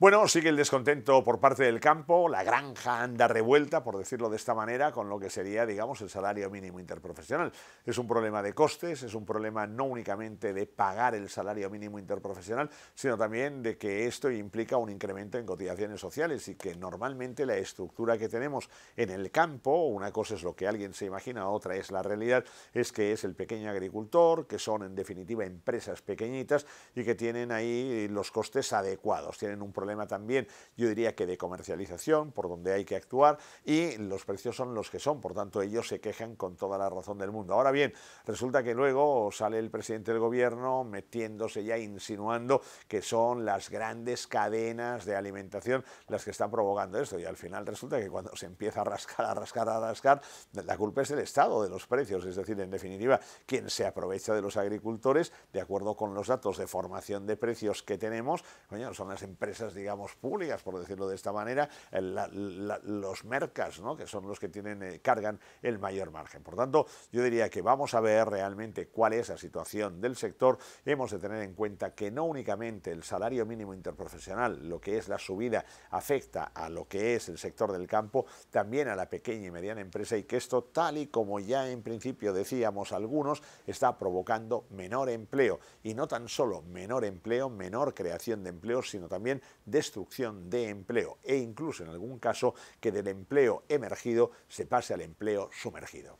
Bueno, sigue el descontento por parte del campo, la granja anda revuelta, por decirlo de esta manera, con lo que sería, digamos, el salario mínimo interprofesional. Es un problema de costes, es un problema no únicamente de pagar el salario mínimo interprofesional, sino también de que esto implica un incremento en cotizaciones sociales y que normalmente la estructura que tenemos en el campo, una cosa es lo que alguien se imagina, otra es la realidad, es que es el pequeño agricultor, que son en definitiva empresas pequeñitas y que tienen ahí los costes adecuados, tienen un problema problema también, yo diría que de comercialización, por donde hay que actuar, y los precios son los que son, por tanto ellos se quejan con toda la razón del mundo. Ahora bien, resulta que luego sale el presidente del gobierno metiéndose ya, insinuando que son las grandes cadenas de alimentación las que están provocando esto, y al final resulta que cuando se empieza a rascar, a rascar, a rascar, la culpa es del Estado de los precios, es decir, en definitiva, quien se aprovecha de los agricultores, de acuerdo con los datos de formación de precios que tenemos, son las empresas digamos, públicas, por decirlo de esta manera, eh, los mercas, ¿no? que son los que tienen, eh, cargan el mayor margen. Por tanto, yo diría que vamos a ver realmente cuál es la situación del sector. Hemos de tener en cuenta que no únicamente el salario mínimo interprofesional, lo que es la subida, afecta a lo que es el sector del campo, también a la pequeña y mediana empresa y que esto, tal y como ya en principio decíamos algunos, está provocando menor empleo. Y no tan solo menor empleo, menor creación de empleo, sino también destrucción de empleo e incluso en algún caso que del empleo emergido se pase al empleo sumergido.